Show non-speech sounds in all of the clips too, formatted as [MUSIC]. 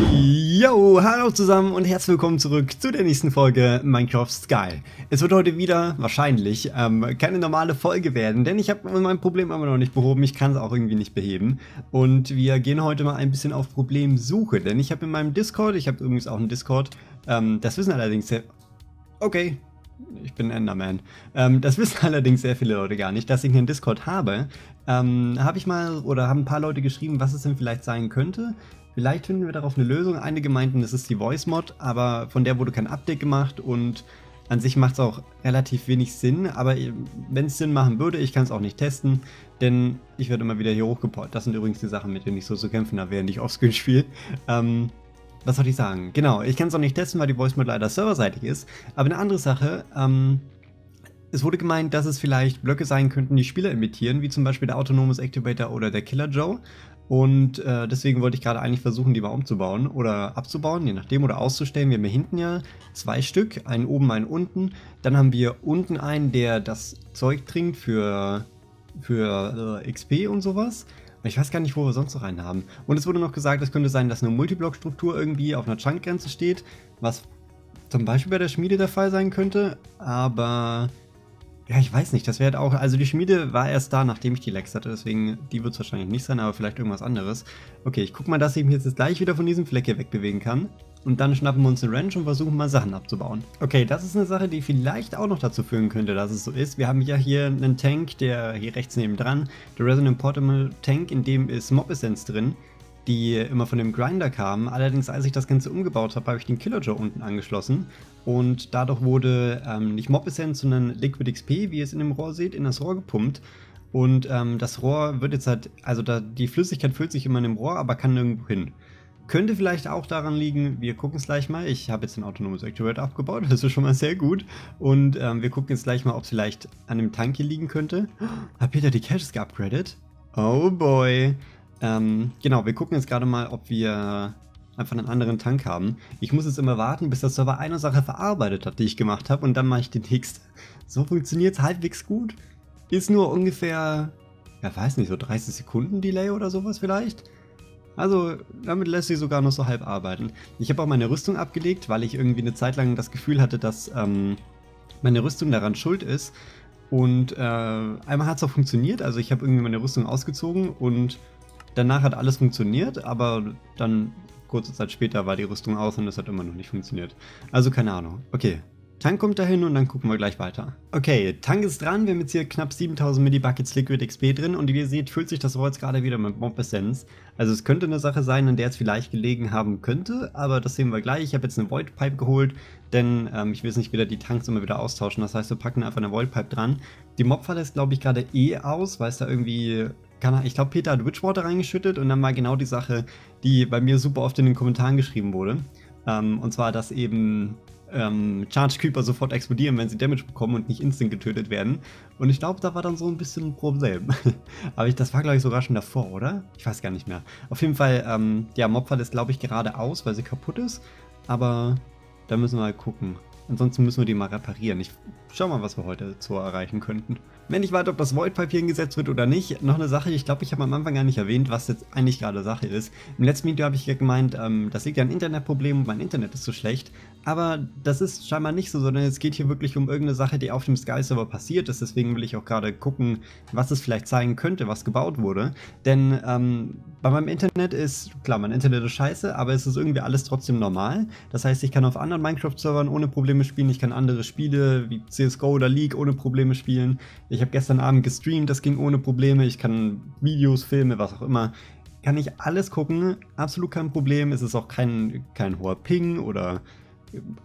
Yo, hallo zusammen und herzlich willkommen zurück zu der nächsten Folge Minecraft Sky. Es wird heute wieder, wahrscheinlich, ähm, keine normale Folge werden, denn ich habe mein Problem immer noch nicht behoben, ich kann es auch irgendwie nicht beheben. Und wir gehen heute mal ein bisschen auf Problemsuche, denn ich habe in meinem Discord, ich habe übrigens auch einen Discord, ähm, das wissen allerdings sehr... Okay, ich bin Enderman. Ähm, das wissen [LAUGHS] allerdings sehr viele Leute gar nicht, dass ich einen Discord habe. Ähm, habe ich mal, oder haben ein paar Leute geschrieben, was es denn vielleicht sein könnte. Vielleicht finden wir darauf eine Lösung. Einige meinten, das ist die Voice Mod, aber von der wurde kein Update gemacht und an sich macht es auch relativ wenig Sinn, aber wenn es Sinn machen würde, ich kann es auch nicht testen, denn ich werde immer wieder hier hochgepollt. Das sind übrigens die Sachen, mit denen ich so zu kämpfen habe, während ich offscreen spiele. Ähm, was soll ich sagen? Genau, ich kann es auch nicht testen, weil die Voice Mod leider serverseitig ist. Aber eine andere Sache, ähm, es wurde gemeint, dass es vielleicht Blöcke sein könnten, die Spieler imitieren, wie zum Beispiel der Autonomous Activator oder der Killer Joe. Und äh, deswegen wollte ich gerade eigentlich versuchen, die mal umzubauen oder abzubauen, je nachdem, oder auszustellen. Wir haben hier hinten ja zwei Stück, einen oben, einen unten. Dann haben wir unten einen, der das Zeug trinkt für, für äh, XP und sowas. Ich weiß gar nicht, wo wir sonst noch einen haben. Und es wurde noch gesagt, es könnte sein, dass eine Multiblock-Struktur irgendwie auf einer Chunk-Grenze steht, was zum Beispiel bei der Schmiede der Fall sein könnte. Aber ja, ich weiß nicht, das wäre auch, also die Schmiede war erst da, nachdem ich die Lex hatte, deswegen, die wird es wahrscheinlich nicht sein, aber vielleicht irgendwas anderes. Okay, ich guck mal, dass ich mich jetzt gleich wieder von diesem Fleck hier wegbewegen kann. Und dann schnappen wir uns eine Ranch und versuchen mal Sachen abzubauen. Okay, das ist eine Sache, die vielleicht auch noch dazu führen könnte, dass es so ist. Wir haben ja hier einen Tank, der hier rechts neben dran, der Resonant Portable Tank, in dem ist Mob Essence drin die immer von dem Grinder kamen. Allerdings, als ich das Ganze umgebaut habe, habe ich den Killer Joe unten angeschlossen. Und dadurch wurde ähm, nicht Mob Essence, sondern Liquid XP, wie ihr es in dem Rohr seht, in das Rohr gepumpt. Und ähm, das Rohr wird jetzt halt, also da, die Flüssigkeit füllt sich immer in dem Rohr, aber kann nirgendwo hin. Könnte vielleicht auch daran liegen, wir gucken es gleich mal. Ich habe jetzt ein autonomes Actuator abgebaut, [LAUGHS] das ist schon mal sehr gut. Und ähm, wir gucken jetzt gleich mal, ob es vielleicht an dem Tank hier liegen könnte. [GASPS] Hat Peter die Caches geupgradet? Oh boy. Ähm, genau, wir gucken jetzt gerade mal, ob wir einfach einen anderen Tank haben. Ich muss jetzt immer warten, bis der Server eine Sache verarbeitet hat, die ich gemacht habe und dann mache ich den nächste. So funktioniert es halbwegs gut. Ist nur ungefähr, ja weiß nicht, so 30 Sekunden Delay oder sowas vielleicht. Also damit lässt sich sogar noch so halb arbeiten. Ich habe auch meine Rüstung abgelegt, weil ich irgendwie eine Zeit lang das Gefühl hatte, dass ähm, meine Rüstung daran schuld ist. Und äh, einmal hat es auch funktioniert, also ich habe irgendwie meine Rüstung ausgezogen und Danach hat alles funktioniert, aber dann kurze Zeit später war die Rüstung aus und es hat immer noch nicht funktioniert. Also keine Ahnung. Okay, Tank kommt dahin und dann gucken wir gleich weiter. Okay, Tank ist dran, wir haben jetzt hier knapp 7000 Millibuckets Liquid XP drin und wie ihr seht, füllt sich das Rohr jetzt gerade wieder mit Bomb Essence. Also es könnte eine Sache sein, an der es vielleicht gelegen haben könnte, aber das sehen wir gleich. Ich habe jetzt eine Void Pipe geholt, denn ähm, ich will jetzt nicht wieder die Tanks immer wieder austauschen. Das heißt, wir packen einfach eine Void Pipe dran. Die Mobfalle ist, glaube ich, gerade eh aus, weil es da irgendwie ich glaube, Peter hat Witchwater reingeschüttet und dann war genau die Sache, die bei mir super oft in den Kommentaren geschrieben wurde. Ähm, und zwar, dass eben ähm, Charge Creeper sofort explodieren, wenn sie Damage bekommen und nicht instant getötet werden. Und ich glaube, da war dann so ein bisschen ein Problem. [LAUGHS] Aber ich, das war, glaube ich, sogar schon davor, oder? Ich weiß gar nicht mehr. Auf jeden Fall, ähm, der Mobfall ist, glaube ich, gerade aus, weil sie kaputt ist. Aber da müssen wir mal gucken. Ansonsten müssen wir die mal reparieren. Ich schau mal, was wir heute so erreichen könnten. Wenn ich warte, ob das Void Pipe hier hingesetzt wird oder nicht, noch eine Sache, ich glaube, ich habe am Anfang gar nicht erwähnt, was jetzt eigentlich gerade Sache ist. Im letzten Video habe ich ja gemeint, ähm, das liegt ja an Internetproblemen, mein Internet ist so schlecht. Aber das ist scheinbar nicht so, sondern es geht hier wirklich um irgendeine Sache, die auf dem Sky-Server passiert ist. Deswegen will ich auch gerade gucken, was es vielleicht zeigen könnte, was gebaut wurde. Denn ähm, bei meinem Internet ist, klar, mein Internet ist scheiße, aber es ist irgendwie alles trotzdem normal. Das heißt, ich kann auf anderen Minecraft-Servern ohne Probleme spielen, ich kann andere Spiele wie CSGO oder League ohne Probleme spielen. Ich habe gestern Abend gestreamt, das ging ohne Probleme. Ich kann Videos, Filme, was auch immer kann ich alles gucken, absolut kein Problem. Es ist auch kein, kein hoher Ping oder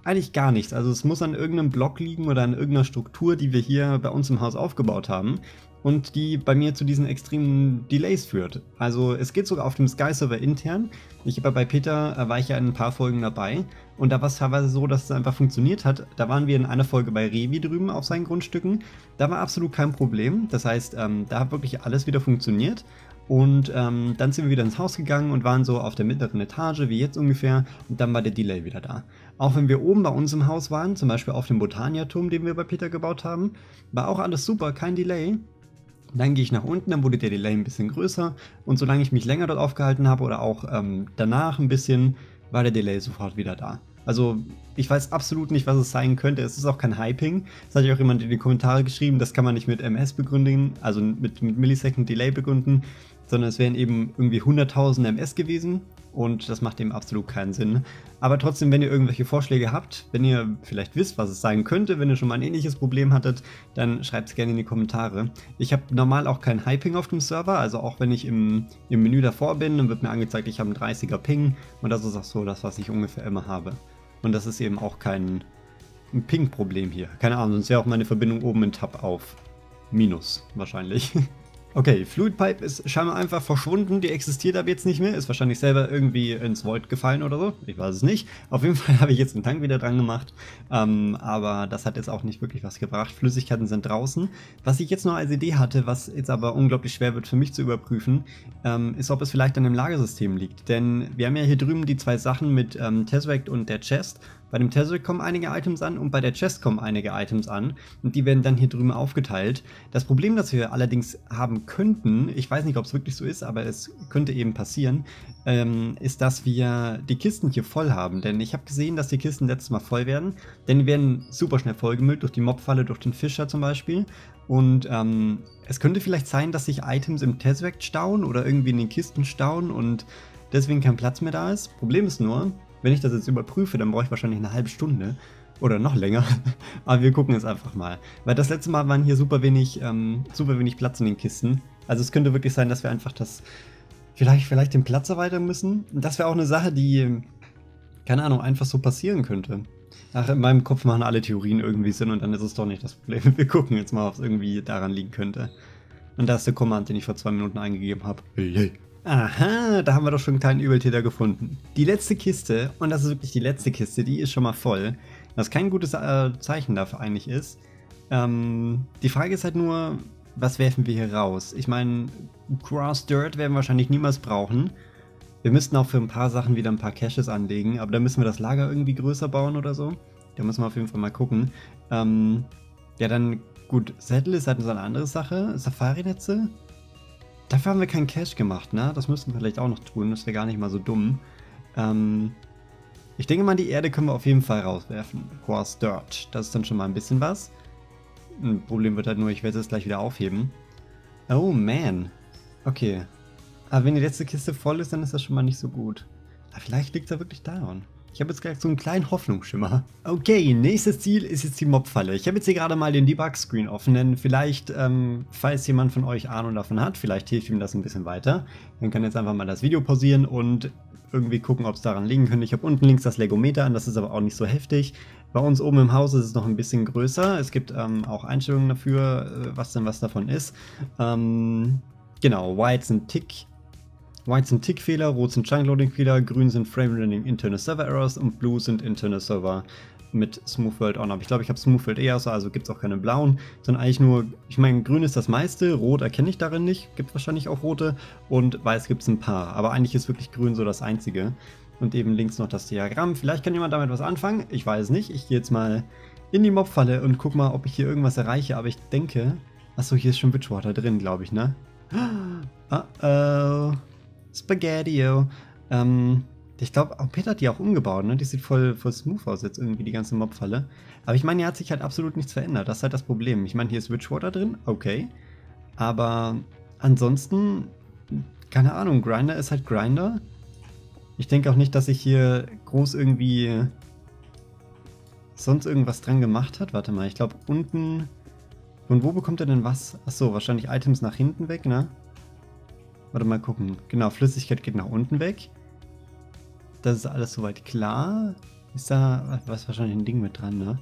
eigentlich gar nichts. Also es muss an irgendeinem Block liegen oder an irgendeiner Struktur, die wir hier bei uns im Haus aufgebaut haben und die bei mir zu diesen extremen Delays führt. Also es geht sogar auf dem Sky-Server intern. Ich war bei Peter, äh, war ich ja in ein paar Folgen dabei und da war es teilweise so, dass es einfach funktioniert hat. Da waren wir in einer Folge bei Revi drüben auf seinen Grundstücken. Da war absolut kein Problem. Das heißt, ähm, da hat wirklich alles wieder funktioniert. Und ähm, dann sind wir wieder ins Haus gegangen und waren so auf der mittleren Etage, wie jetzt ungefähr, und dann war der Delay wieder da. Auch wenn wir oben bei uns im Haus waren, zum Beispiel auf dem Botania-Turm, den wir bei Peter gebaut haben, war auch alles super, kein Delay. Dann gehe ich nach unten, dann wurde der Delay ein bisschen größer und solange ich mich länger dort aufgehalten habe oder auch ähm, danach ein bisschen, war der Delay sofort wieder da. Also ich weiß absolut nicht, was es sein könnte. Es ist auch kein Hyping. Das hat ja auch jemand in die Kommentare geschrieben. Das kann man nicht mit MS begründen, also mit, mit Millisecond Delay begründen, sondern es wären eben irgendwie 100.000 MS gewesen und das macht eben absolut keinen Sinn. Aber trotzdem, wenn ihr irgendwelche Vorschläge habt, wenn ihr vielleicht wisst, was es sein könnte, wenn ihr schon mal ein ähnliches Problem hattet, dann schreibt es gerne in die Kommentare. Ich habe normal auch kein Hyping auf dem Server, also auch wenn ich im, im Menü davor bin, dann wird mir angezeigt, ich habe einen 30er Ping und das ist auch so das, was ich ungefähr immer habe. Und das ist eben auch kein Ping-Problem hier. Keine Ahnung, sonst wäre auch meine Verbindung oben in Tab auf. Minus wahrscheinlich. [LAUGHS] Okay, Fluid Pipe ist scheinbar einfach verschwunden, die existiert aber jetzt nicht mehr, ist wahrscheinlich selber irgendwie ins Void gefallen oder so, ich weiß es nicht. Auf jeden [LAUGHS] Fall habe ich jetzt einen Tank wieder dran gemacht, ähm, aber das hat jetzt auch nicht wirklich was gebracht. Flüssigkeiten sind draußen. Was ich jetzt noch als Idee hatte, was jetzt aber unglaublich schwer wird für mich zu überprüfen, ähm, ist, ob es vielleicht an dem Lagersystem liegt. Denn wir haben ja hier drüben die zwei Sachen mit ähm, Tesseract und der Chest bei dem Tesseract kommen einige Items an und bei der Chest kommen einige Items an und die werden dann hier drüben aufgeteilt. Das Problem, das wir allerdings haben könnten, ich weiß nicht, ob es wirklich so ist, aber es könnte eben passieren, ähm, ist, dass wir die Kisten hier voll haben. Denn ich habe gesehen, dass die Kisten letztes Mal voll werden, denn die werden super schnell vollgemüllt durch die Mobfalle, durch den Fischer zum Beispiel. Und ähm, es könnte vielleicht sein, dass sich Items im Tesseract stauen oder irgendwie in den Kisten stauen und deswegen kein Platz mehr da ist. Problem ist nur, wenn ich das jetzt überprüfe, dann brauche ich wahrscheinlich eine halbe Stunde. Oder noch länger. [LAUGHS] Aber wir gucken jetzt einfach mal. Weil das letzte Mal waren hier super wenig, ähm, super wenig Platz in den Kisten. Also es könnte wirklich sein, dass wir einfach das. Vielleicht, vielleicht den Platz erweitern müssen. Das wäre auch eine Sache, die, keine Ahnung, einfach so passieren könnte. Ach, in meinem Kopf machen alle Theorien irgendwie Sinn und dann ist es doch nicht das Problem. [LAUGHS] Wir gucken jetzt mal, ob es irgendwie daran liegen könnte. Und da ist der Command, den ich vor zwei Minuten eingegeben habe. Hey. Aha, da haben wir doch schon einen kleinen Übeltäter gefunden. Die letzte Kiste, und das ist wirklich die letzte Kiste, die ist schon mal voll. Was kein gutes äh, Zeichen dafür eigentlich ist. Ähm, die Frage ist halt nur, was werfen wir hier raus? Ich meine, Cross Dirt werden wir wahrscheinlich niemals brauchen. Wir müssten auch für ein paar Sachen wieder ein paar Caches anlegen, aber da müssen wir das Lager irgendwie größer bauen oder so. Da müssen wir auf jeden Fall mal gucken. Ähm, ja, dann gut, Sättel ist halt so eine andere Sache. Safari-Netze Dafür haben wir keinen Cash gemacht, ne? Das müssten wir vielleicht auch noch tun, das wäre gar nicht mal so dumm. Ähm, ich denke mal, die Erde können wir auf jeden Fall rauswerfen. Quartz Dirt, das ist dann schon mal ein bisschen was. Ein Problem wird halt nur, ich werde es gleich wieder aufheben. Oh man. Okay. Aber wenn die letzte Kiste voll ist, dann ist das schon mal nicht so gut. Aber vielleicht liegt es ja wirklich daran. Ich habe jetzt gleich so einen kleinen Hoffnungsschimmer. Okay, nächstes Ziel ist jetzt die Mobfalle. Ich habe jetzt hier gerade mal den Debug-Screen offen, denn vielleicht, ähm, falls jemand von euch Ahnung davon hat, vielleicht hilft ihm das ein bisschen weiter. Dann kann jetzt einfach mal das Video pausieren und irgendwie gucken, ob es daran liegen könnte. Ich habe unten links das Legometer an, das ist aber auch nicht so heftig. Bei uns oben im Haus ist es noch ein bisschen größer. Es gibt ähm, auch Einstellungen dafür, äh, was denn was davon ist. Ähm, genau, White sind Tick White sind Tickfehler, Rot sind Chunk-Loading-Fehler, Grün sind Frame-Rendering Internal Server Errors und Blue sind Internal Server mit Smooth World On. Aber ich glaube, ich habe Smooth World eher so, also gibt es auch keine blauen, sondern eigentlich nur, ich meine, grün ist das meiste, rot erkenne ich darin nicht, gibt wahrscheinlich auch rote und weiß gibt es ein paar. Aber eigentlich ist wirklich grün so das einzige. Und eben links noch das Diagramm. Vielleicht kann jemand damit was anfangen, ich weiß nicht. Ich gehe jetzt mal in die Mobfalle und guck mal, ob ich hier irgendwas erreiche, aber ich denke, achso, hier ist schon Witchwater drin, glaube ich, ne? Uh [GASPS] oh. Spaghetti-O. Ähm, ich glaube, auch Peter hat die auch umgebaut, ne? Die sieht voll, voll smooth aus jetzt irgendwie, die ganze Mobfalle. Aber ich meine, hier hat sich halt absolut nichts verändert. Das ist halt das Problem. Ich meine, hier ist Witchwater drin, okay. Aber ansonsten, keine Ahnung, Grinder ist halt Grinder. Ich denke auch nicht, dass sich hier groß irgendwie sonst irgendwas dran gemacht hat. Warte mal, ich glaube unten... Von wo bekommt er denn was? Achso, wahrscheinlich Items nach hinten weg, ne? Warte mal gucken. Genau, Flüssigkeit geht nach unten weg. Das ist alles soweit klar. Ist da was wahrscheinlich ein Ding mit dran, ne?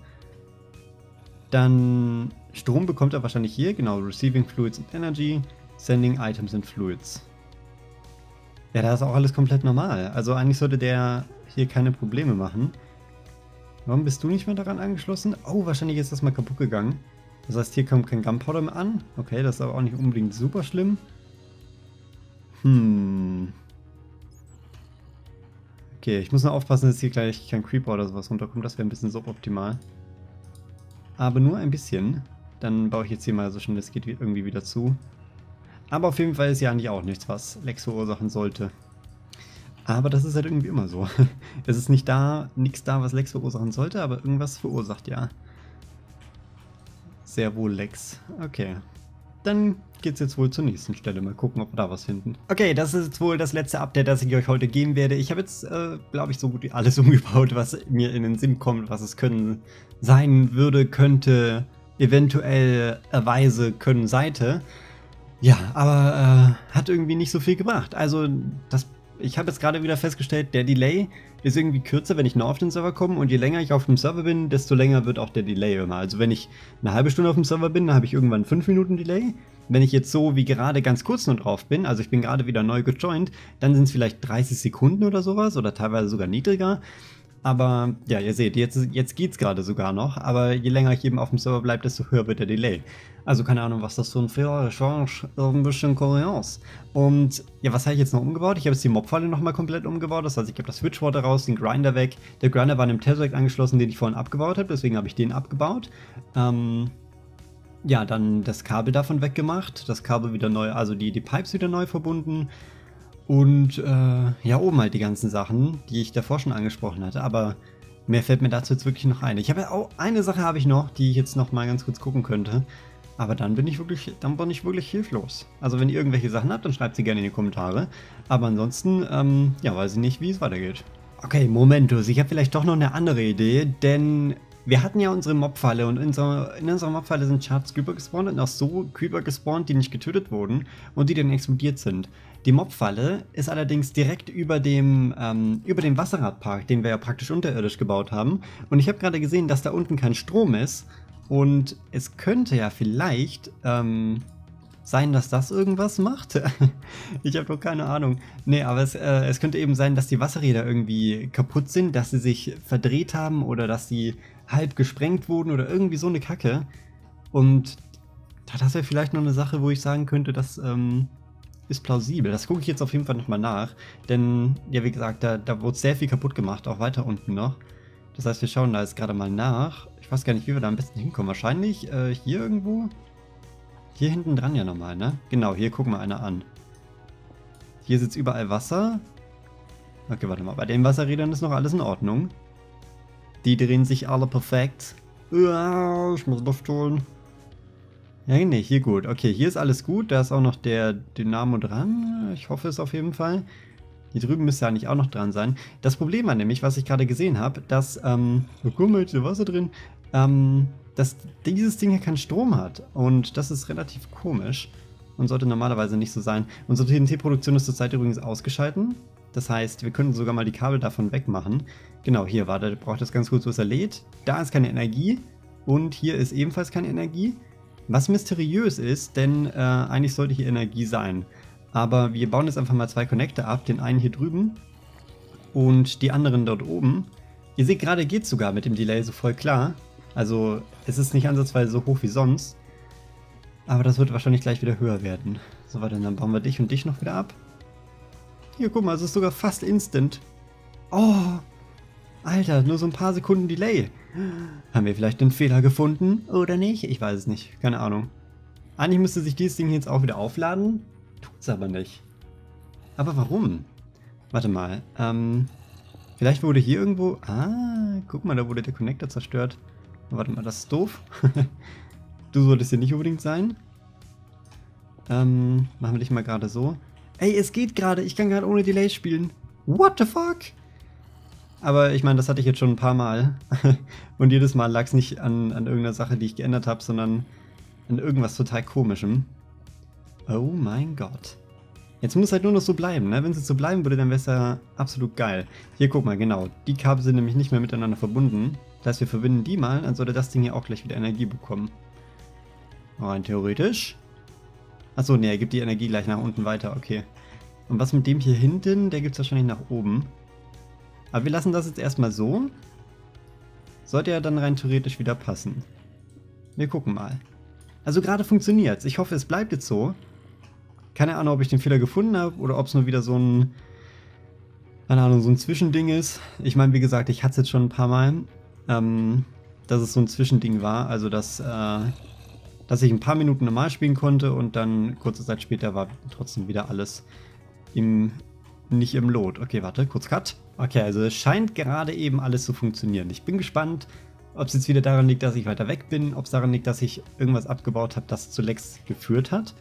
Dann Strom bekommt er wahrscheinlich hier. Genau, Receiving Fluids and Energy, Sending Items and Fluids. Ja, da ist auch alles komplett normal. Also eigentlich sollte der hier keine Probleme machen. Warum bist du nicht mehr daran angeschlossen? Oh, wahrscheinlich ist das mal kaputt gegangen. Das heißt, hier kommt kein Gunpowder mehr an. Okay, das ist aber auch nicht unbedingt super schlimm. Hm. Okay, ich muss nur aufpassen, dass hier gleich kein Creeper oder sowas runterkommt. Das wäre ein bisschen suboptimal. Aber nur ein bisschen. Dann baue ich jetzt hier mal so schnell es geht irgendwie wieder zu. Aber auf jeden Fall ist ja eigentlich auch nichts, was Lex verursachen sollte. Aber das ist halt irgendwie immer so. [LAUGHS] Es ist nicht da, nichts da, was Lex verursachen sollte, aber irgendwas verursacht ja. Sehr wohl Lex. Okay. Dann geht's jetzt wohl zur nächsten Stelle. Mal gucken, ob wir da was finden. Okay, das ist jetzt wohl das letzte Update, das ich euch heute geben werde. Ich habe jetzt, äh, glaube ich, so gut wie alles [LAUGHS] umgebaut, was mir in den Sinn kommt, was es können sein würde, könnte, eventuell erweise können Seite. Ja, aber äh, hat irgendwie nicht so viel gebracht. Also das ich habe jetzt gerade wieder festgestellt, der Delay ist irgendwie kürzer, wenn ich neu auf den Server komme und je länger ich auf dem Server bin, desto länger wird auch der Delay immer. Also wenn ich eine halbe Stunde auf dem Server bin, dann habe ich irgendwann 5 Minuten Delay. Wenn ich jetzt so wie gerade ganz kurz nur drauf bin, also ich bin gerade wieder neu gejoint, dann sind es vielleicht 30 Sekunden oder sowas oder teilweise sogar niedriger. Aber ja, ihr seht, jetzt, jetzt es gerade sogar noch, aber je länger ich eben auf dem Server bleibe, desto höher wird der Delay. Also keine Ahnung, was das für ein Fehler ist, ein bisschen Koreans. Und ja, was habe ich jetzt noch umgebaut? Ich habe jetzt die Mobfalle nochmal komplett umgebaut, das heißt, ich habe das Switchwater raus, den Grinder weg. Der Grinder war an dem Tesseract angeschlossen, den ich vorhin abgebaut habe, deswegen habe ich den abgebaut. Ähm, ja, dann das Kabel davon weggemacht, das Kabel wieder neu, also die, die Pipes wieder neu verbunden. Und äh, ja, oben halt die ganzen Sachen, die ich davor schon angesprochen hatte. Aber mehr fällt mir dazu jetzt wirklich noch ein. Ich habe ja auch eine Sache habe ich noch, die ich jetzt noch mal ganz kurz gucken könnte. Aber dann bin ich wirklich, dann bin ich wirklich hilflos. Also wenn ihr irgendwelche Sachen habt, dann schreibt sie gerne in die Kommentare. Aber ansonsten, ähm, ja, weiß ich nicht, wie es weitergeht. Okay, Momentus. Ich habe vielleicht doch noch eine andere Idee, denn wir hatten ja unsere Mobfalle und in unserer, in unserer Mobfalle sind Charts Creeper gespawnt und auch so Creeper gespawnt, die nicht getötet wurden und die dann explodiert sind. Die Mobfalle ist allerdings direkt über dem, ähm, über dem Wasserradpark, den wir ja praktisch unterirdisch gebaut haben. Und ich habe gerade gesehen, dass da unten kein Strom ist. Und es könnte ja vielleicht ähm, sein, dass das irgendwas macht. [LAUGHS] ich habe doch keine Ahnung. Nee, aber es, äh, es könnte eben sein, dass die Wasserräder irgendwie kaputt sind, dass sie sich verdreht haben oder dass sie halb gesprengt wurden oder irgendwie so eine Kacke. Und das wäre vielleicht noch eine Sache, wo ich sagen könnte, dass ähm, ist plausibel. Das gucke ich jetzt auf jeden Fall nochmal nach. Denn, ja, wie gesagt, da, da wurde sehr viel kaputt gemacht, auch weiter unten noch. Das heißt, wir schauen da jetzt gerade mal nach. Ich weiß gar nicht, wie wir da am besten hinkommen. Wahrscheinlich äh, hier irgendwo. Hier hinten dran ja nochmal, ne? Genau, hier gucken wir einer an. Hier sitzt überall Wasser. Okay, warte mal. Bei den Wasserrädern ist noch alles in Ordnung. Die drehen sich alle perfekt. Ja, ich muss Luft holen. Ja, nee, hier gut. Okay, hier ist alles gut. Da ist auch noch der Dynamo dran. Ich hoffe es auf jeden Fall. Hier drüben müsste eigentlich auch noch dran sein. Das Problem war nämlich, was ich gerade gesehen habe, dass, ähm, oh, guck mal, ist Wasser drin, ähm, dass dieses Ding hier keinen Strom hat. Und das ist relativ komisch und sollte normalerweise nicht so sein. Unsere TNT-Produktion ist zurzeit übrigens ausgeschalten. Das heißt, wir können sogar mal die Kabel davon wegmachen. Genau, hier war, da braucht das ganz kurz, was er lädt. Da ist keine Energie und hier ist ebenfalls keine Energie. Was mysteriös ist, denn äh, eigentlich sollte hier Energie sein. Aber wir bauen jetzt einfach mal zwei Connector ab, den einen hier drüben und die anderen dort oben. Ihr seht, gerade geht sogar mit dem Delay so voll klar. Also es ist nicht ansatzweise so hoch wie sonst. Aber das wird wahrscheinlich gleich wieder höher werden. So, warte, dann bauen wir dich und dich noch wieder ab. Hier, guck mal, es ist sogar fast instant. Oh, Alter, nur so ein paar Sekunden Delay. Haben wir vielleicht einen Fehler gefunden oder nicht? Ich weiß es nicht. Keine Ahnung. Eigentlich müsste sich dieses Ding jetzt auch wieder aufladen. Tut's aber nicht. Aber warum? Warte mal. Ähm, vielleicht wurde hier irgendwo... Ah, guck mal, da wurde der Connector zerstört. Warte mal, das ist doof. [LAUGHS] du solltest hier nicht unbedingt sein. Ähm, machen wir dich mal gerade so. Ey, es geht gerade. Ich kann gerade ohne Delay spielen. What the fuck? Aber ich meine, das hatte ich jetzt schon ein paar Mal. [LAUGHS] Und jedes Mal lag es nicht an, an irgendeiner Sache, die ich geändert habe, sondern an irgendwas total komischem. Oh mein Gott. Jetzt muss halt nur noch so bleiben, ne? Wenn es jetzt so bleiben würde, dann wäre es ja absolut geil. Hier, guck mal, genau. Die Kabel sind nämlich nicht mehr miteinander verbunden. Das heißt, wir verbinden die mal, dann sollte das Ding hier auch gleich wieder Energie bekommen. Rein theoretisch. Achso, ne, er gibt die Energie gleich nach unten weiter, okay. Und was mit dem hier hinten? Der gibt es wahrscheinlich nach oben. Aber wir lassen das jetzt erstmal so. Sollte ja dann rein theoretisch wieder passen. Wir gucken mal. Also gerade funktioniert Ich hoffe, es bleibt jetzt so. Keine Ahnung, ob ich den Fehler gefunden habe oder ob es nur wieder so ein, keine Ahnung, so ein Zwischending ist. Ich meine, wie gesagt, ich hatte es jetzt schon ein paar Mal, ähm, dass es so ein Zwischending war. Also, dass, äh, dass ich ein paar Minuten normal spielen konnte und dann kurze Zeit später war trotzdem wieder alles im nicht im Lot. Okay, warte, kurz Cut. Okay, also es scheint gerade eben alles zu funktionieren. Ich bin gespannt, ob es jetzt wieder daran liegt, dass ich weiter weg bin, ob es daran liegt, dass ich irgendwas abgebaut habe, das zu Lex geführt hat.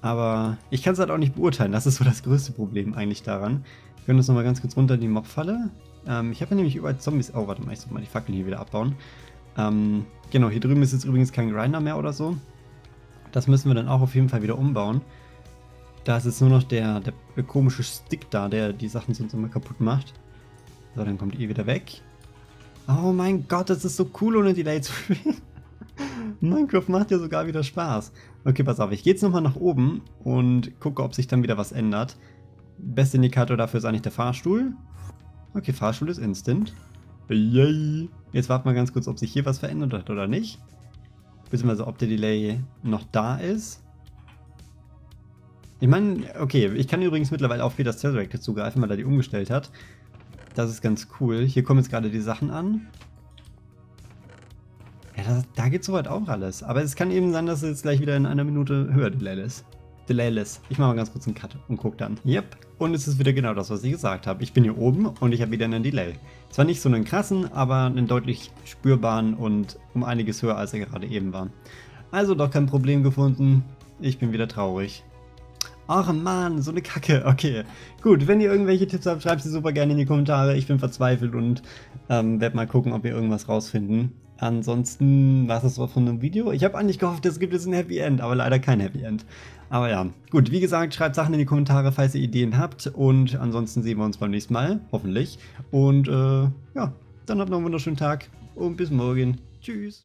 Aber ich kann es halt auch nicht beurteilen. Das ist so das größte Problem eigentlich daran. Wir können uns nochmal ganz kurz runter in die Mobfalle. Ähm, ich habe nämlich überall Zombies. Oh, warte mal, ich soll mal die Fackeln hier wieder abbauen. Ähm, genau, hier drüben ist jetzt übrigens kein Grinder mehr oder so. Das müssen wir dann auch auf jeden Fall wieder umbauen. Da ist jetzt nur noch der, der komische Stick da, der die Sachen sonst immer kaputt macht. So, dann kommt ihr wieder weg. Oh mein Gott, das ist so cool, ohne Delay zu spielen. [LAUGHS] Minecraft macht ja sogar wieder Spaß. Okay, pass auf, ich gehe jetzt nochmal nach oben und gucke, ob sich dann wieder was ändert. Bester Indikator dafür ist eigentlich der Fahrstuhl. Okay, Fahrstuhl ist instant. Yay. Jetzt warten wir ganz kurz, ob sich hier was verändert hat oder nicht. Beziehungsweise ob der Delay noch da ist. Ich meine, okay, ich kann übrigens mittlerweile auf Peters Tesseract zugreifen, weil er die umgestellt hat. Das ist ganz cool. Hier kommen jetzt gerade die Sachen an. Ja, das, da geht soweit auch alles. Aber es kann eben sein, dass es jetzt gleich wieder in einer Minute höher Delay ist. Delayless. Ich mache mal ganz kurz einen Cut und gucke dann. Yep. Und es ist wieder genau das, was ich gesagt habe. Ich bin hier oben und ich habe wieder einen Delay. Zwar nicht so einen krassen, aber einen deutlich spürbaren und um einiges höher, als er gerade eben war. Also doch kein Problem gefunden. Ich bin wieder traurig. Ach man, so eine Kacke. Okay, gut. Wenn ihr irgendwelche Tipps habt, schreibt sie super gerne in die Kommentare. Ich bin verzweifelt und ähm, werde mal gucken, ob wir irgendwas rausfinden. Ansonsten war es das von einem Video. Ich habe eigentlich gehofft, es gibt jetzt ein Happy End, aber leider kein Happy End. Aber ja, gut, wie gesagt, schreibt Sachen in die Kommentare, falls ihr Ideen habt. Und ansonsten sehen wir uns beim nächsten Mal, hoffentlich. Und äh, ja, dann habt noch einen wunderschönen Tag und bis morgen. Tschüss.